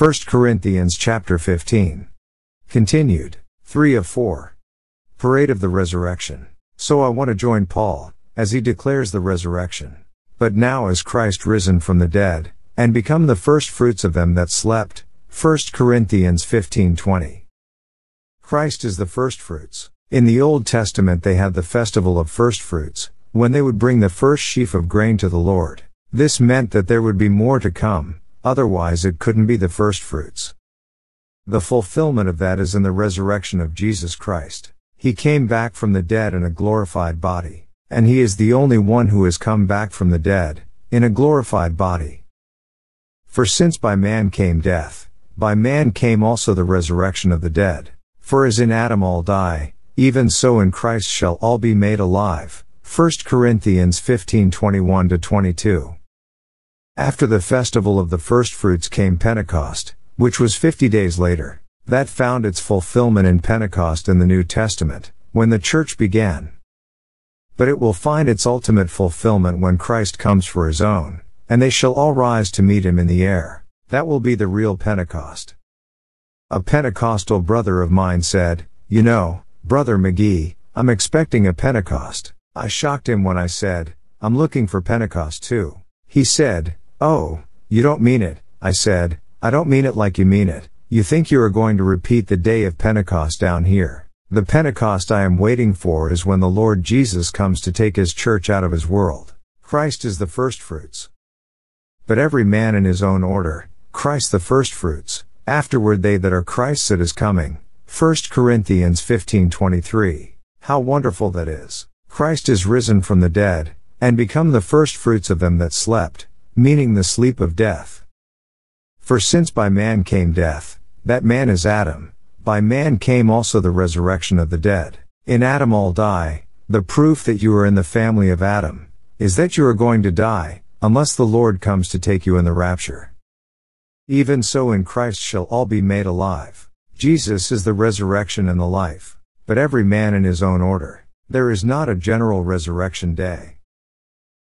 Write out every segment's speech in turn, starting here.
1 Corinthians chapter 15. Continued. 3 of 4. Parade of the Resurrection. So I want to join Paul, as he declares the resurrection. But now is Christ risen from the dead, and become the firstfruits of them that slept. 1 Corinthians 15:20. Christ is the firstfruits. In the Old Testament they had the festival of firstfruits, when they would bring the first sheaf of grain to the Lord. This meant that there would be more to come, otherwise it couldn't be the first fruits. The fulfillment of that is in the resurrection of Jesus Christ. He came back from the dead in a glorified body, and he is the only one who has come back from the dead, in a glorified body. For since by man came death, by man came also the resurrection of the dead. For as in Adam all die, even so in Christ shall all be made alive. 1 Corinthians 15 21 22. After the festival of the firstfruits came Pentecost, which was 50 days later. That found its fulfillment in Pentecost in the New Testament, when the church began. But it will find its ultimate fulfillment when Christ comes for his own, and they shall all rise to meet him in the air. That will be the real Pentecost. A Pentecostal brother of mine said, You know, Brother McGee, I'm expecting a Pentecost. I shocked him when I said, I'm looking for Pentecost too. He said, Oh, you don't mean it. I said, I don't mean it like you mean it. You think you are going to repeat the day of Pentecost down here. The Pentecost I am waiting for is when the Lord Jesus comes to take his church out of his world. Christ is the firstfruits. But every man in his own order, Christ the firstfruits, afterward they that are Christ's at his coming. 1 Corinthians 15:23. How wonderful that is. Christ is risen from the dead, and become the firstfruits of them that slept, meaning the sleep of death. For since by man came death, that man is Adam, by man came also the resurrection of the dead. In Adam all die, the proof that you are in the family of Adam, is that you are going to die, unless the Lord comes to take you in the rapture. Even so in Christ shall all be made alive. Jesus is the resurrection and the life, but every man in his own order. There is not a general resurrection day.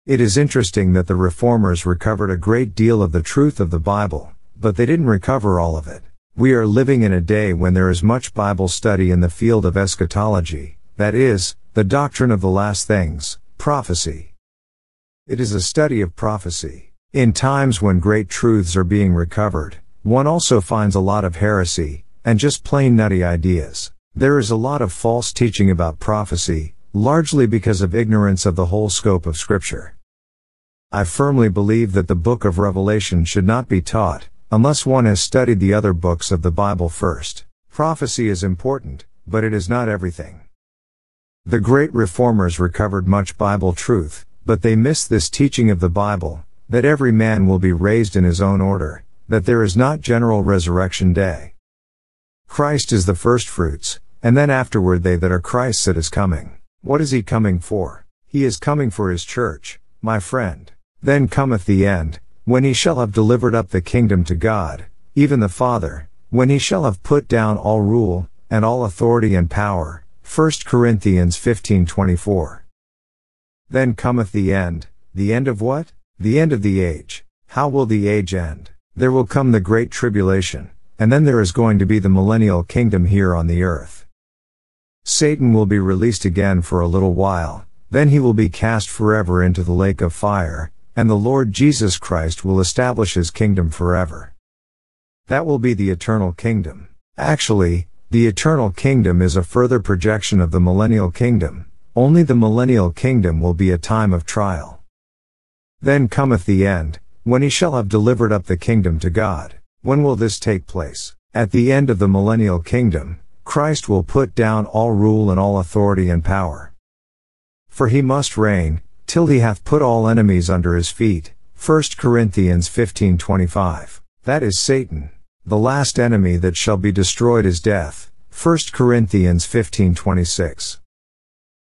It is interesting that the reformers recovered a great deal of the truth of the Bible, but they didn't recover all of it. We are living in a day when there is much Bible study in the field of eschatology, that is, the doctrine of the last things, prophecy. It is a study of prophecy. In times when great truths are being recovered, one also finds a lot of heresy, and just plain nutty ideas. There is a lot of false teaching about prophecy, largely because of ignorance of the whole scope of Scripture. I firmly believe that the book of Revelation should not be taught, unless one has studied the other books of the Bible first. Prophecy is important, but it is not everything. The great reformers recovered much Bible truth, but they missed this teaching of the Bible, that every man will be raised in his own order, that there is not general resurrection day. Christ is the firstfruits, and then afterward they that are Christ's at his coming. What is he coming for? He is coming for his church, my friend. Then cometh the end, when he shall have delivered up the kingdom to God, even the Father, when he shall have put down all rule, and all authority and power. 1 Corinthians 15:24. Then cometh the end, the end of what? The end of the age. How will the age end? There will come the great tribulation, and then there is going to be the millennial kingdom here on the earth. Satan will be released again for a little while, then he will be cast forever into the lake of fire, and the Lord Jesus Christ will establish his kingdom forever. That will be the eternal kingdom. Actually, the eternal kingdom is a further projection of the millennial kingdom, only the millennial kingdom will be a time of trial. Then cometh the end, when he shall have delivered up the kingdom to God. When will this take place? At the end of the millennial kingdom, Christ will put down all rule and all authority and power. For he must reign, till he hath put all enemies under his feet. 1 Corinthians 15:25. That is Satan. The last enemy that shall be destroyed is death. 1 Corinthians 15:26.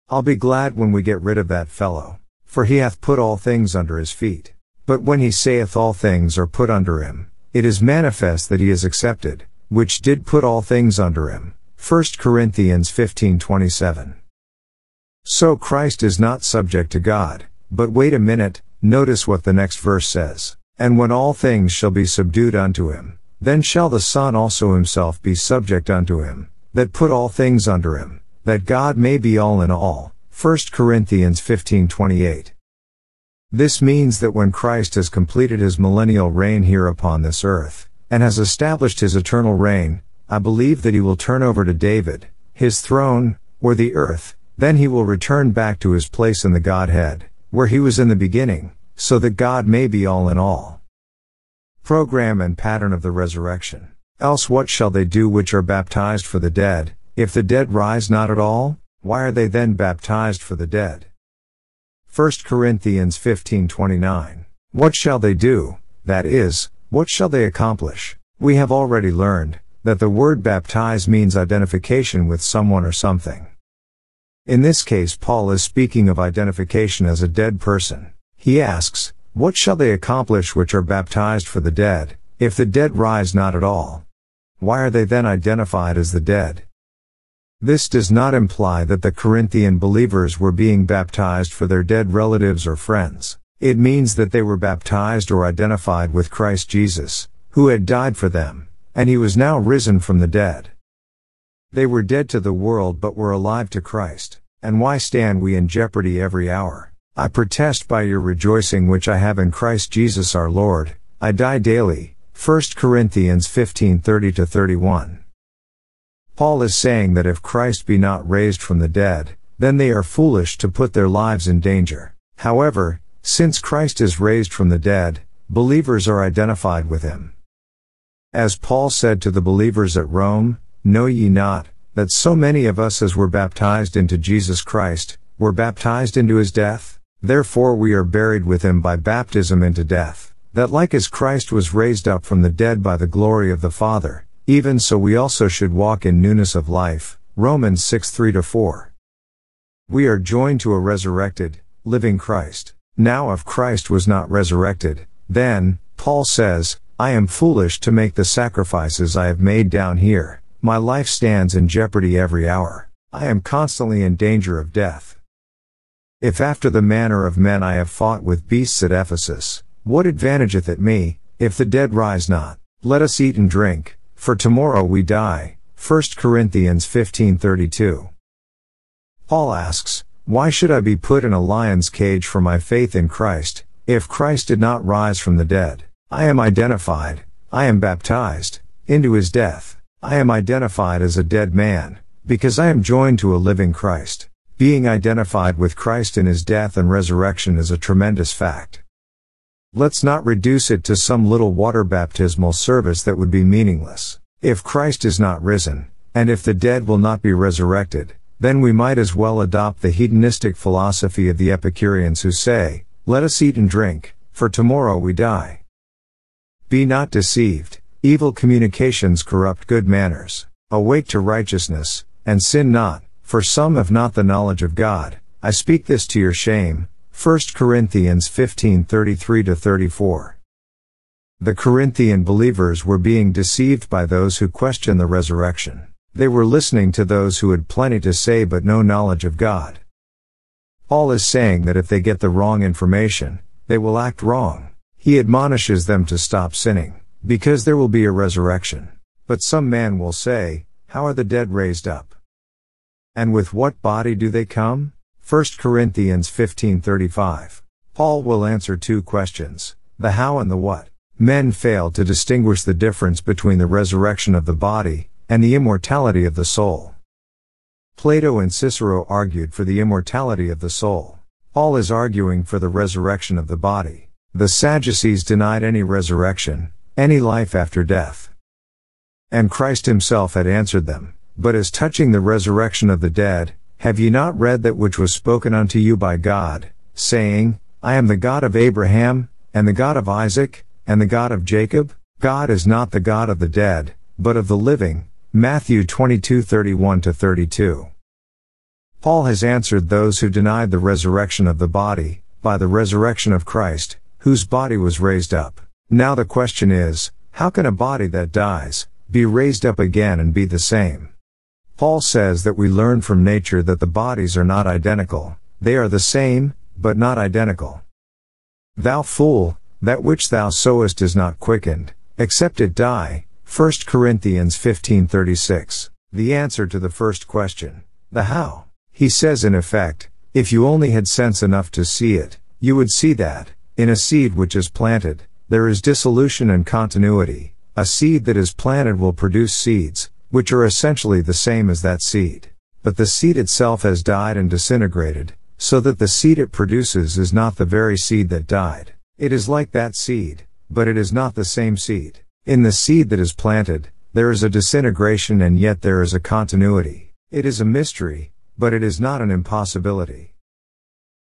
I'll be glad when we get rid of that fellow. For he hath put all things under his feet. But when he saith all things are put under him, it is manifest that he is accepted, which did put all things under him. 1 Corinthians 15:27. So Christ is not subject to God, but wait a minute, notice what the next verse says. And when all things shall be subdued unto him, then shall the Son also himself be subject unto him, that put all things under him, that God may be all in all. 1 Corinthians 15:28. This means that when Christ has completed his millennial reign here upon this earth, and has established his eternal reign, I believe that he will turn over to David, his throne, or the earth, then he will return back to his place in the Godhead, where he was in the beginning, so that God may be all in all. Program and pattern of the resurrection. Else what shall they do which are baptized for the dead, if the dead rise not at all? Why are they then baptized for the dead? 1 Corinthians 15:29. What shall they do? That is, what shall they accomplish? We have already learned that the word baptize means identification with someone or something. In this case, Paul is speaking of identification as a dead person. He asks, What shall they accomplish which are baptized for the dead, if the dead rise not at all? Why are they then identified as the dead? This does not imply that the Corinthian believers were being baptized for their dead relatives or friends. It means that they were baptized or identified with Christ Jesus, who had died for them, and he was now risen from the dead. They were dead to the world but were alive to Christ, and why stand we in jeopardy every hour? I protest by your rejoicing which I have in Christ Jesus our Lord, I die daily. 1 Corinthians 15:30 31. Paul is saying that if Christ be not raised from the dead, then they are foolish to put their lives in danger. However, since Christ is raised from the dead, believers are identified with him. As Paul said to the believers at Rome, Know ye not, that so many of us as were baptized into Jesus Christ, were baptized into his death? Therefore we are buried with him by baptism into death, that like as Christ was raised up from the dead by the glory of the Father, even so we also should walk in newness of life. Romans 6 3 4. We are joined to a resurrected, living Christ. Now, if Christ was not resurrected, then, Paul says, I am foolish to make the sacrifices I have made down here. My life stands in jeopardy every hour. I am constantly in danger of death. If after the manner of men I have fought with beasts at Ephesus, what advantageth it me, if the dead rise not? Let us eat and drink, for tomorrow we die. 1 Corinthians 15:32. Paul asks, why should I be put in a lion's cage for my faith in Christ, if Christ did not rise from the dead? I am identified, I am baptized, into his death. I am identified as a dead man, because I am joined to a living Christ. Being identified with Christ in his death and resurrection is a tremendous fact. Let's not reduce it to some little water baptismal service that would be meaningless. If Christ is not risen, and if the dead will not be resurrected, then we might as well adopt the hedonistic philosophy of the Epicureans who say, Let us eat and drink, for tomorrow we die. Be not deceived, evil communications corrupt good manners. Awake to righteousness, and sin not, for some have not the knowledge of God. I speak this to your shame, 1 Corinthians 15:33 34. The Corinthian believers were being deceived by those who question the resurrection. They were listening to those who had plenty to say but no knowledge of God. Paul is saying that if they get the wrong information, they will act wrong. He admonishes them to stop sinning, because there will be a resurrection. But some man will say, How are the dead raised up? And with what body do they come? 1 Corinthians 15:35. Paul will answer two questions, the how and the what. Men fail to distinguish the difference between the resurrection of the body and the immortality of the soul. Plato and Cicero argued for the immortality of the soul. Paul is arguing for the resurrection of the body. The Sadducees denied any resurrection, any life after death. And Christ himself had answered them, But as touching the resurrection of the dead, have ye not read that which was spoken unto you by God, saying, I am the God of Abraham, and the God of Isaac, and the God of Jacob? God is not the God of the dead, but of the living. Matthew 22:31 32. Paul has answered those who denied the resurrection of the body, by the resurrection of Christ, whose body was raised up. Now the question is, how can a body that dies, be raised up again and be the same? Paul says that we learn from nature that the bodies are not identical, they are the same, but not identical. Thou fool, that which thou sowest is not quickened, except it die, 1 Corinthians 15:36. The answer to the first question, the how. He says in effect, if you only had sense enough to see it, you would see that, in a seed which is planted, there is dissolution and continuity. A seed that is planted will produce seeds, which are essentially the same as that seed. But the seed itself has died and disintegrated, so that the seed it produces is not the very seed that died. It is like that seed, but it is not the same seed. In the seed that is planted, there is a disintegration and yet there is a continuity. It is a mystery, but it is not an impossibility.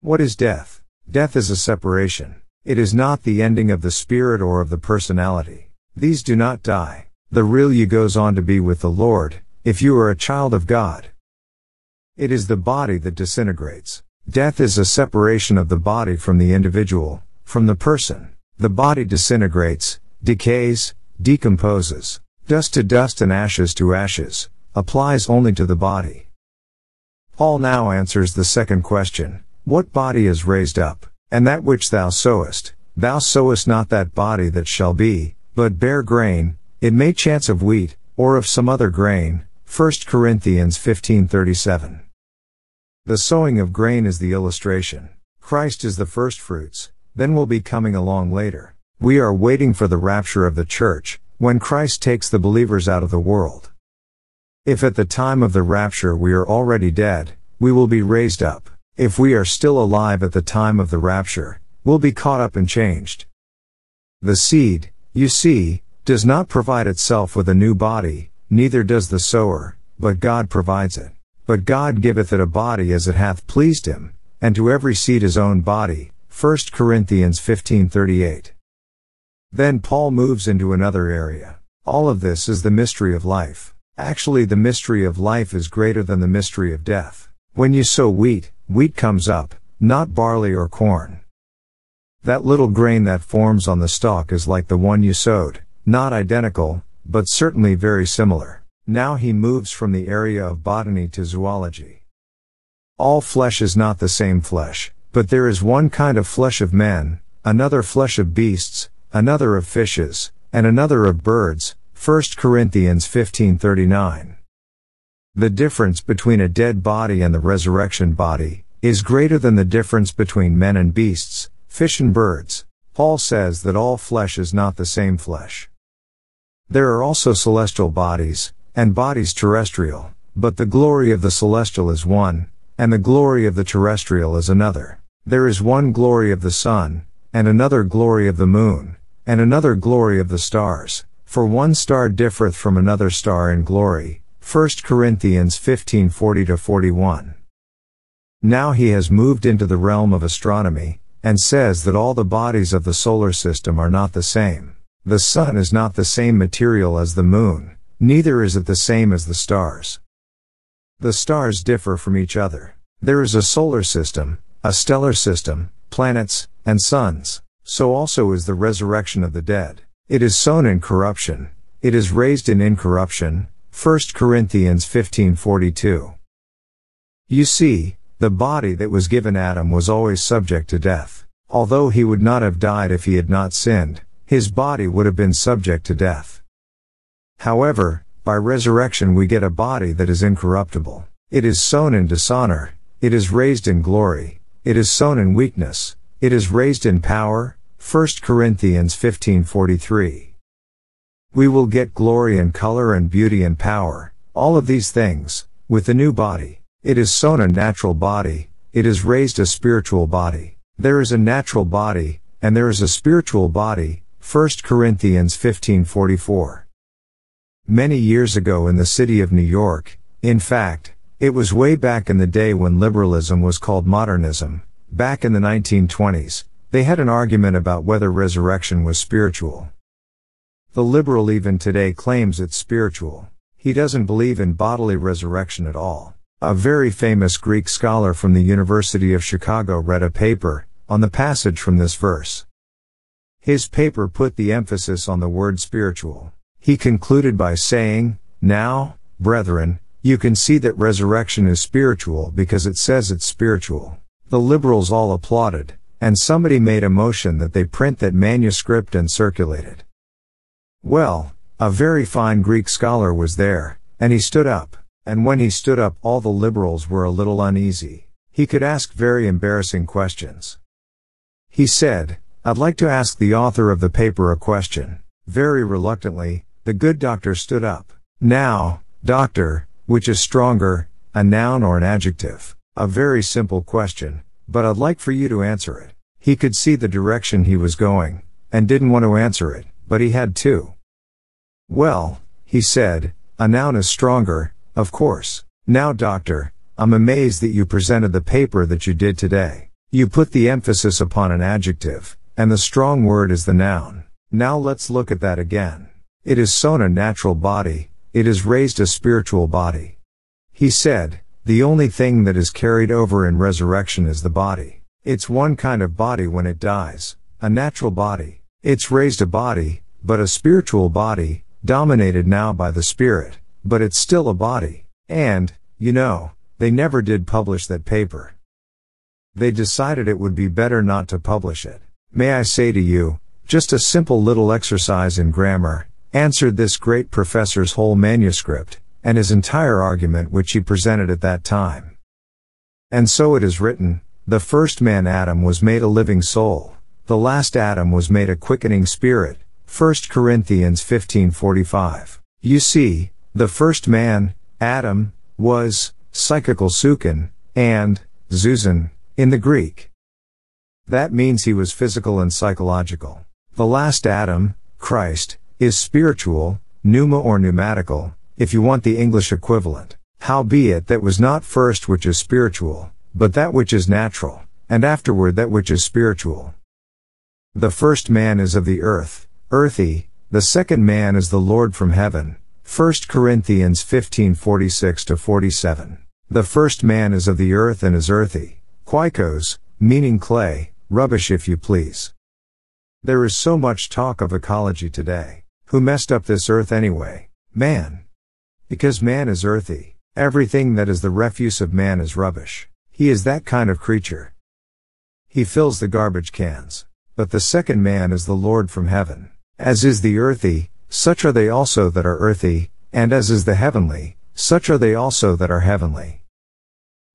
What is death? Death is a separation. It is not the ending of the spirit or of the personality. These do not die. The real you goes on to be with the Lord, if you are a child of God. It is the body that disintegrates. Death is a separation of the body from the individual, from the person. The body disintegrates, decays, decomposes. Dust to dust and ashes to ashes, applies only to the body. Paul now answers the second question What body is raised up? And that which thou sowest, thou sowest not that body that shall be, but bare grain, it may chance of wheat, or of some other grain. 1 Corinthians 15:37. The sowing of grain is the illustration. Christ is the first fruits, then will be coming along later. We are waiting for the rapture of the church, when Christ takes the believers out of the world. If at the time of the rapture we are already dead, we will be raised up. If we are still alive at the time of the rapture, we'll be caught up and changed. The seed, you see, does not provide itself with a new body, neither does the sower, but God provides it. But God giveth it a body as it hath pleased him, and to every seed his own body. 1 Corinthians 15:38. Then Paul moves into another area. All of this is the mystery of life. Actually the mystery of life is greater than the mystery of death. When you sow wheat, wheat comes up, not barley or corn. That little grain that forms on the stalk is like the one you sowed, not identical, but certainly very similar. Now he moves from the area of botany to zoology. All flesh is not the same flesh, but there is one kind of flesh of men, another flesh of beasts, another of fishes, and another of birds. 1 Corinthians 15:39. The difference between a dead body and the resurrection body is greater than the difference between men and beasts, fish and birds. Paul says that all flesh is not the same flesh. There are also celestial bodies, and bodies terrestrial, but the glory of the celestial is one, and the glory of the terrestrial is another. There is one glory of the sun, and another glory of the moon, and another glory of the stars, for one star differeth from another star in glory, 1 Corinthians 15:40 41. Now he has moved into the realm of astronomy and says that all the bodies of the solar system are not the same. The sun is not the same material as the moon, neither is it the same as the stars. The stars differ from each other. There is a solar system, a stellar system, planets, and suns. So also is the resurrection of the dead. It is sown in corruption, it is raised in incorruption, 1 Corinthians 15:42. You see, the body that was given Adam was always subject to death. Although he would not have died if he had not sinned, his body would have been subject to death. However, by resurrection we get a body that is incorruptible. It is sown in dishonor, it is raised in glory, it is sown in weakness, it is raised in power. 1 Corinthians 15:43. We will get glory and color and beauty and power, all of these things, with the new body. It is sown a natural body, it is raised a spiritual body. There is a natural body, and there is a spiritual body. 1 Corinthians 15:44. Many years ago in the city of New York, in fact, it was way back in the day when liberalism was called modernism, back in the 1920s, they had an argument about whether resurrection was spiritual. The liberal even today claims it's spiritual. He doesn't believe in bodily resurrection at all. A very famous Greek scholar from the University of Chicago read a paper on the passage from this verse. His paper put the emphasis on the word spiritual. He concluded by saying, Now, brethren, you can see that resurrection is spiritual because it says it's spiritual. The liberals all applauded, and somebody made a motion that they print that manuscript and circulate it. Well, A very fine Greek scholar was there, and he stood up. And when he stood up, all the liberals were a little uneasy. He could ask very embarrassing questions. He said, I'd like to ask the author of the paper a question. Very reluctantly, the good doctor stood up. Now, doctor, which is stronger, a noun or an adjective? A very simple question, but I'd like for you to answer it. He could see the direction he was going, and didn't want to answer it, but he had to. Well, he said, a noun is stronger, of course. Now, doctor, I'm amazed that you presented the paper that you did today. You put the emphasis upon an adjective, and the strong word is the noun. Now let's look at that again. It is sown a natural body, it is raised a spiritual body. He said, the only thing that is carried over in resurrection is the body. It's one kind of body when it dies, a natural body. It's raised a body, but a spiritual body, dominated now by the Spirit, but it's still a body. And, you know, they never did publish that paper. They decided it would be better not to publish it. May I say to you, just a simple little exercise in grammar, answered this great professor's whole manuscript, and his entire argument which he presented at that time. And so it is written, the first man Adam was made a living soul, the last Adam was made a quickening spirit, 1 Corinthians 15:45. You see, the first man, Adam, was psychical sukin, and zuzin, in the Greek. That means he was physical and psychological. The last Adam, Christ, is spiritual, pneuma or pneumatical, if you want the English equivalent. Howbeit that was not first which is spiritual, but that which is natural, and afterward that which is spiritual. The first man is of the earth, earthy, the second man is the Lord from heaven. 1 Corinthians 15:46 47. The first man is of the earth and is earthy. Choikos, meaning clay, rubbish if you please. There is so much talk of ecology today. Who messed up this earth anyway? Man. Because man is earthy. Everything that is the refuse of man is rubbish. He is that kind of creature. He fills the garbage cans. But the second man is the Lord from heaven. As is the earthy, such are they also that are earthy, and as is the heavenly, such are they also that are heavenly.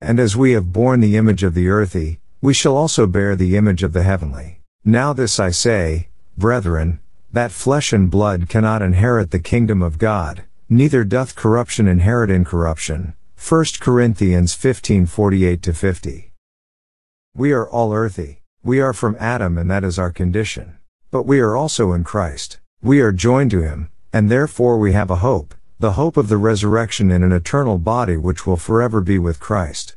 And as we have borne the image of the earthy, we shall also bear the image of the heavenly. Now this I say, brethren, that flesh and blood cannot inherit the kingdom of God, neither doth corruption inherit incorruption. 1 Corinthians 15:48 50. We are all earthy. We are from Adam and that is our condition. But we are also in Christ. We are joined to him, and therefore we have a hope, the hope of the resurrection in an eternal body which will forever be with Christ.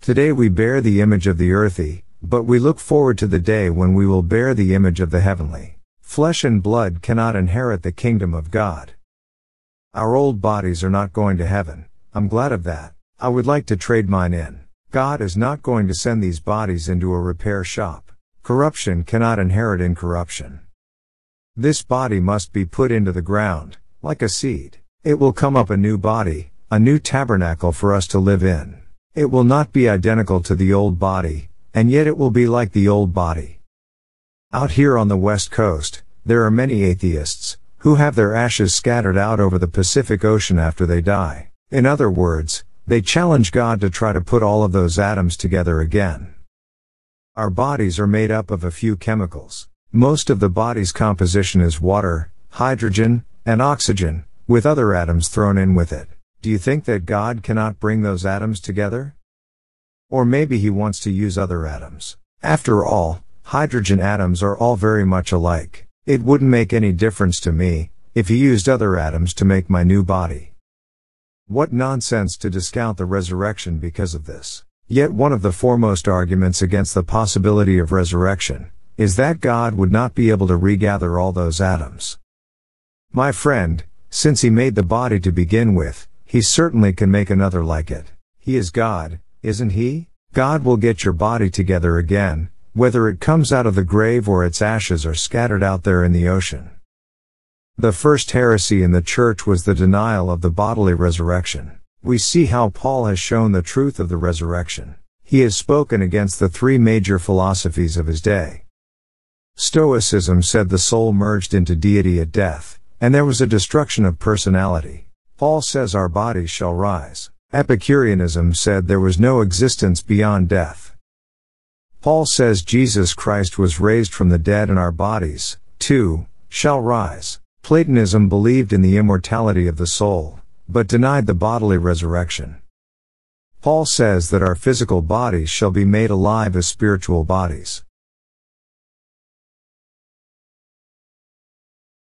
Today we bear the image of the earthy, but we look forward to the day when we will bear the image of the heavenly. Flesh and blood cannot inherit the kingdom of God. Our old bodies are not going to heaven. I'm glad of that. I would like to trade mine in. God is not going to send these bodies into a repair shop. Corruption cannot inherit incorruption. This body must be put into the ground, like a seed. It will come up a new body, a new tabernacle for us to live in. It will not be identical to the old body, and yet it will be like the old body. Out here on the west coast, there are many atheists, who have their ashes scattered out over the Pacific Ocean after they die. In other words, they challenge God to try to put all of those atoms together again. Our bodies are made up of a few chemicals. Most of the body's composition is water, hydrogen, and oxygen, with other atoms thrown in with it. Do you think that God cannot bring those atoms together? Or maybe he wants to use other atoms. After all, hydrogen atoms are all very much alike. It wouldn't make any difference to me, if he used other atoms to make my new body. What nonsense to discount the resurrection because of this. Yet one of the foremost arguments against the possibility of resurrection is that God would not be able to regather all those atoms. My friend, since he made the body to begin with, he certainly can make another like it. He is God, isn't he? God will get your body together again, whether it comes out of the grave or its ashes are scattered out there in the ocean. The first heresy in the church was the denial of the bodily resurrection. We see how Paul has shown the truth of the resurrection. He has spoken against the three major philosophies of his day. Stoicism said the soul merged into deity at death, And there was a destruction of personality. Paul says our bodies shall rise. Epicureanism said there was no existence beyond death. Paul says Jesus Christ was raised from the dead and our bodies, too, shall rise. Platonism believed in the immortality of the soul, but denied the bodily resurrection. Paul says that our physical bodies shall be made alive as spiritual bodies.